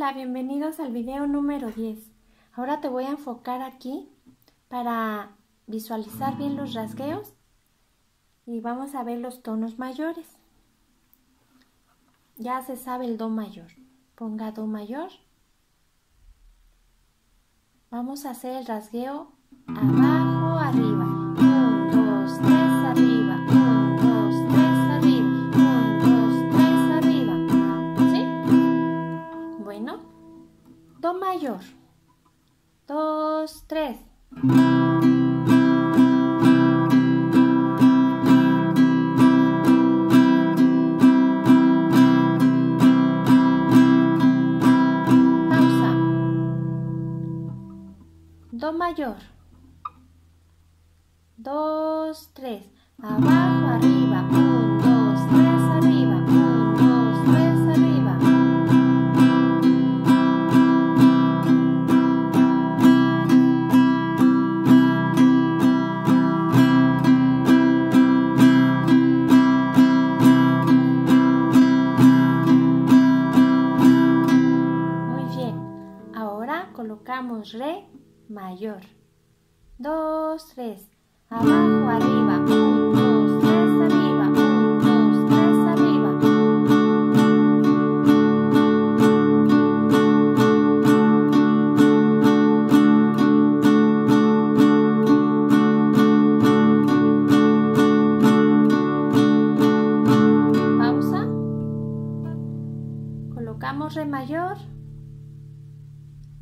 Hola, bienvenidos al video número 10. Ahora te voy a enfocar aquí para visualizar bien los rasgueos y vamos a ver los tonos mayores. Ya se sabe el Do mayor. Ponga Do mayor. Vamos a hacer el rasgueo abajo, arriba. 1, 2, 3, arriba. Do mayor. 2, 3. Pausa. Do mayor. 2, 3. Abajo, arriba. 1, 2, 3, re mayor. 2, 3. Abajo, arriba. 1, 2, 3, arriba. 1, 2, 3, arriba. Pausa. Colocamos re mayor.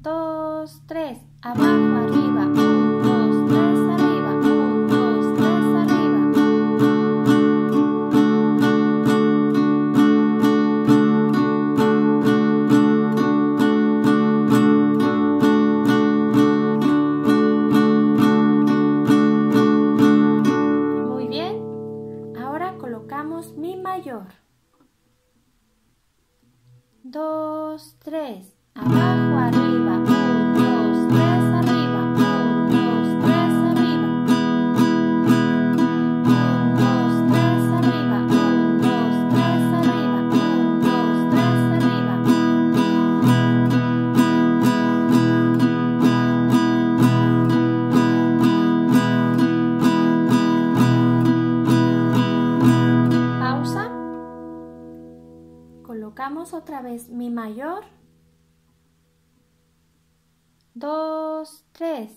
2, 3. Abajo, arriba. 1, 2, 3, arriba. 1, 2, 3, arriba. Muy bien. Ahora colocamos mi mayor. 2, 3. Abajo, arriba. 1, 2, 3, arriba. 1, 2, 3, arriba. 1, 2, 3, arriba. 1, 2, 3, arriba. 1, 2, 3, arriba. Pausa. Colocamos otra vez mi mayor. Dos, tres.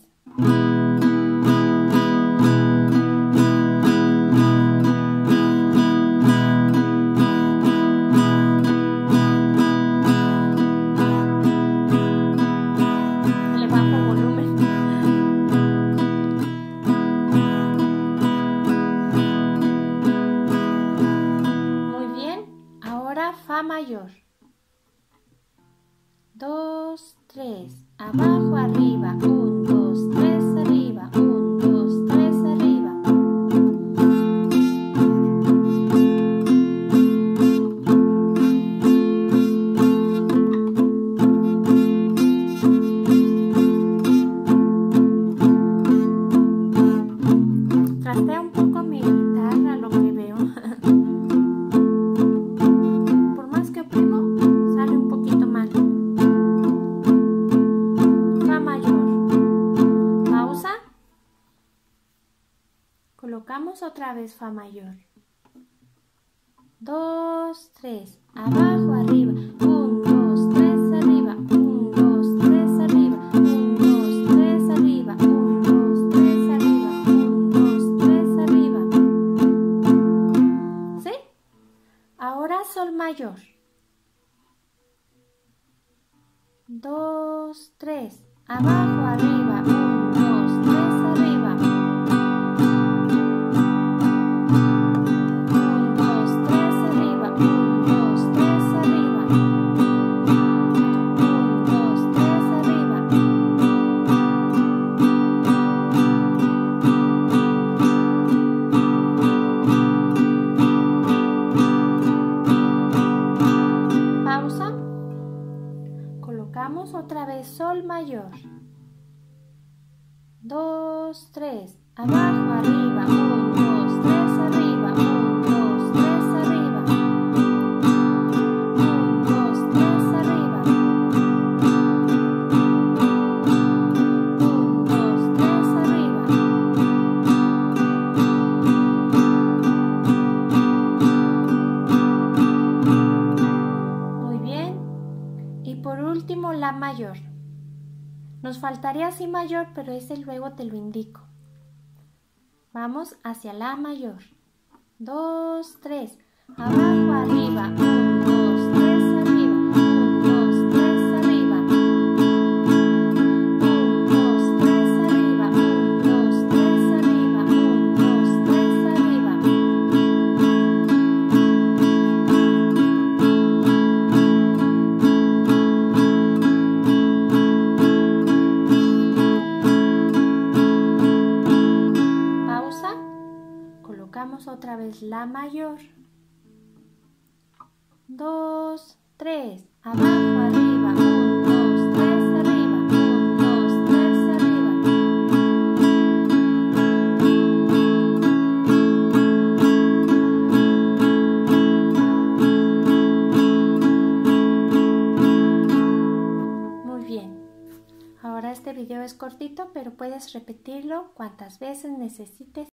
Le bajo volumen. Muy bien. Ahora Fa mayor. Dos, tres. Abajo, arriba. Un, Colocamos otra vez Fa mayor. Dos, tres. Abajo, arriba. Un, dos, tres, arriba. Un, dos, tres, arriba. Un, dos, tres, arriba. Un, dos, tres, arriba. Un, dos, tres, arriba. ¿Sí? Ahora Sol mayor. Dos, tres. Abajo, arriba. dos, tres. Abajo, arriba, un, dos, tres, arriba, un, dos, tres, arriba. Un, dos, tres, arriba. Un, dos, tres, arriba. Muy bien. Y por último, la mayor. Nos faltaría Si mayor, pero ese luego te lo indico. Vamos hacia La mayor. Dos, tres. Abajo, arriba. Otra vez la mayor. Dos, tres, abajo, arriba, un, dos, tres, arriba, un, dos, tres, arriba. Muy bien. Ahora este video es cortito, pero puedes repetirlo cuantas veces necesites